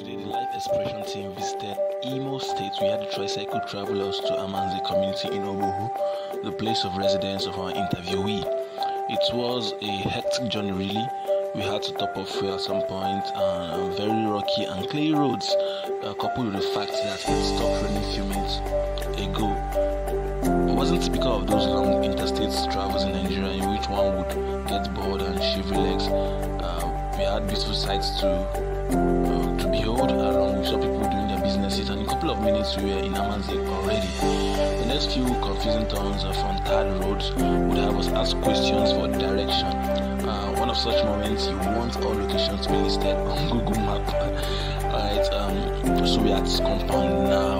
Yesterday, the Life Expression team visited Imo State. We had the tricycle travelers to Amanzi community in Obuhu, the place of residence of our interviewee. It was a hectic journey, really. We had to top off at some point, uh, very rocky and clay roads, uh, coupled with the fact that it stopped raining a few minutes ago. It wasn't typical of those long interstate travels in Nigeria in which one would get bored and shiver legs. Uh, we had beautiful sights to couple of minutes we were in Amanzi already. The next few confusing turns from third roads would have us ask questions for direction. Uh, one of such moments you want all locations to be listed on Google Map. Alright, um, so we are at this compound now